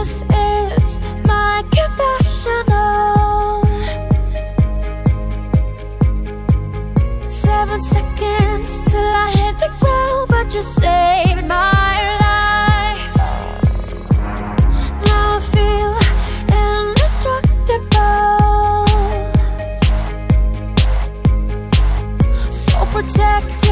This is my confessional. Seven seconds till I hit the ground But you saved my life. Now I feel indestructible. So protected.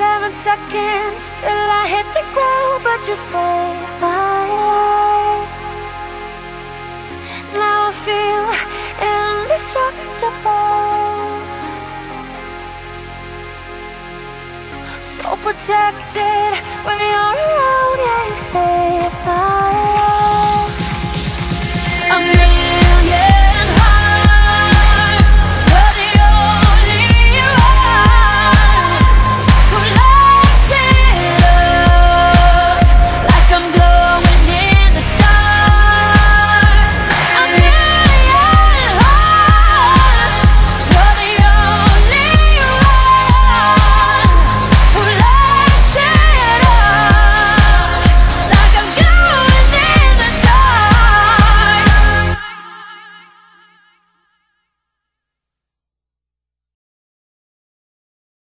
seven seconds till I hit the ground, but you saved my life. Now I feel indestructible, so protected when you're around. Yeah, you saved my.